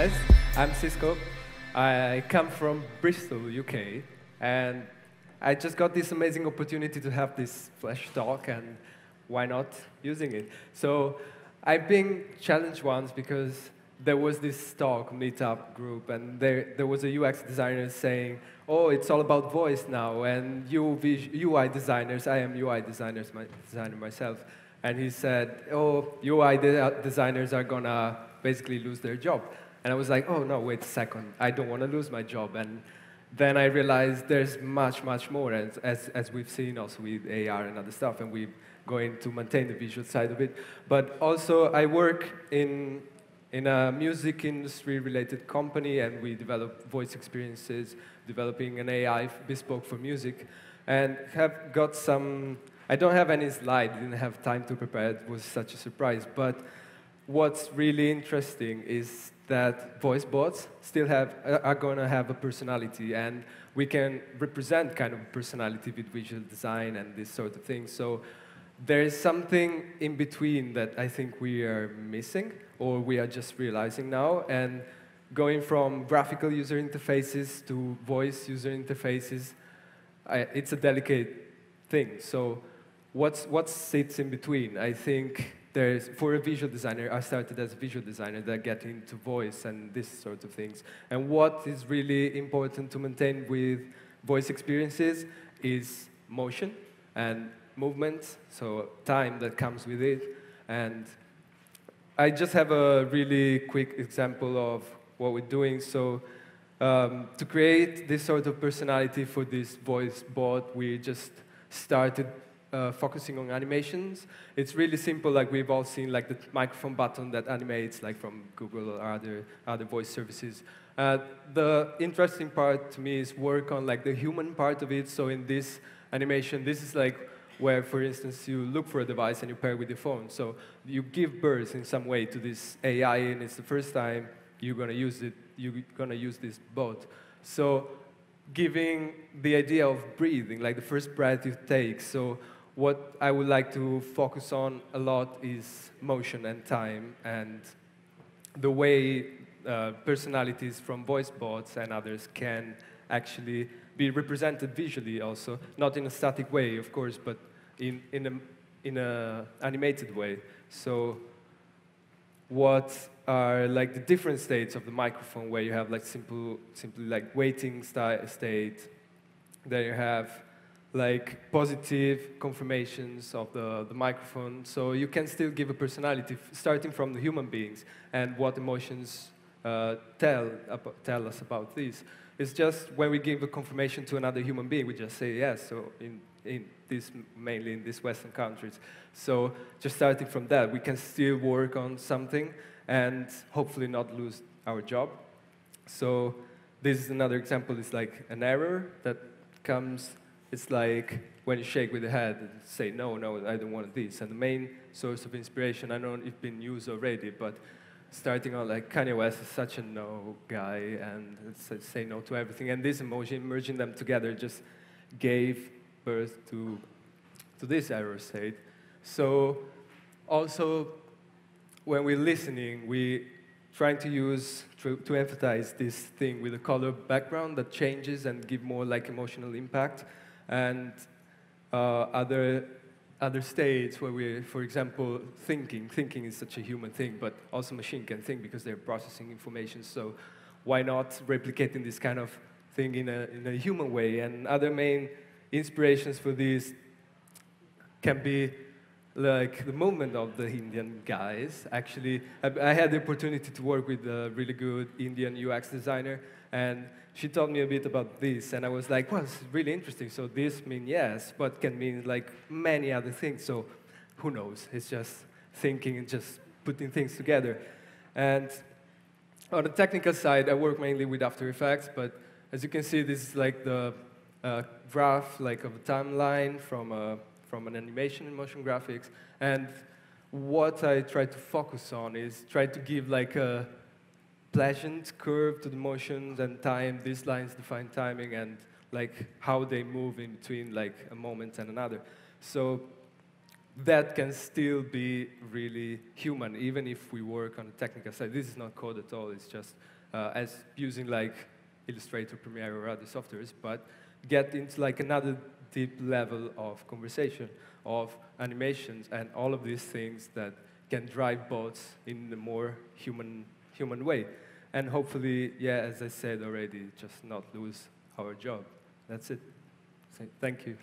guys. I'm Cisco. I come from Bristol, UK, and I just got this amazing opportunity to have this flash talk, and why not using it? So I've been challenged once because there was this talk meetup group, and there, there was a UX designer saying, oh, it's all about voice now, and you UI designers, I am UI designers, my, designer myself, and he said, oh, UI de designers are gonna basically lose their job. And I was like, oh, no, wait a second. I don't want to lose my job. And then I realized there's much, much more, as, as, as we've seen also with AR and other stuff, and we're going to maintain the visual side of it. But also, I work in, in a music industry-related company, and we develop voice experiences, developing an AI bespoke for music, and have got some, I don't have any slide, didn't have time to prepare, it was such a surprise, but what's really interesting is that voice bots still have, uh, are going to have a personality, and we can represent kind of personality with visual design and this sort of thing. So there is something in between that I think we are missing, or we are just realizing now, and going from graphical user interfaces to voice user interfaces, I, it's a delicate thing. So what's, what sits in between? I think there's, for a visual designer, I started as a visual designer that get into voice and this sort of things. And what is really important to maintain with voice experiences is motion and movement, so time that comes with it. And I just have a really quick example of what we're doing. So um, to create this sort of personality for this voice bot, we just started uh, focusing on animations. It's really simple, like we've all seen, like the microphone button that animates, like from Google or other, other voice services. Uh, the interesting part to me is work on like the human part of it. So in this animation, this is like where, for instance, you look for a device and you pair with your phone. So you give birth in some way to this AI, and it's the first time you're to use it. You're to use this bot. So giving the idea of breathing, like the first breath you take. So what I would like to focus on a lot is motion and time and the way uh, personalities from voice bots and others can actually be represented visually also, not in a static way, of course, but in, in a in a animated way. So what are like the different states of the microphone where you have like simple, simply like waiting state, then you have like positive confirmations of the, the microphone. So you can still give a personality starting from the human beings and what emotions uh, tell, tell us about this. It's just when we give a confirmation to another human being, we just say yes. So in, in this, mainly in these Western countries. So just starting from that, we can still work on something and hopefully not lose our job. So this is another example. It's like an error that comes it's like when you shake with the head and say, no, no, I don't want this. And the main source of inspiration, I know it's been used already, but starting on like Kanye West is such a no guy and say no to everything. And this emotion, merging them together, just gave birth to, to this error state. So also, when we're listening, we trying to use to, to emphasize this thing with a color background that changes and give more like emotional impact and uh, other, other states where we, for example, thinking. Thinking is such a human thing, but also machine can think because they're processing information. So why not replicating this kind of thing in a, in a human way? And other main inspirations for this can be like the movement of the Indian guys. Actually, I, I had the opportunity to work with a really good Indian UX designer, and she told me a bit about this, and I was like, well, it's really interesting. So this means yes, but can mean like many other things. So who knows? It's just thinking and just putting things together. And on the technical side, I work mainly with After Effects, but as you can see, this is like the uh, graph like of a timeline from, a, from an animation in motion graphics. And what I try to focus on is try to give like a pleasant curve to the motions and time. These lines define timing and like how they move in between like a moment and another. So that can still be really human, even if we work on the technical side. This is not code at all. It's just uh, as using like Illustrator, Premiere, or other softwares, but get into like another deep level of conversation, of animations, and all of these things that can drive bots in a more human, human way. And hopefully, yeah, as I said already, just not lose our job. That's it. Thank you.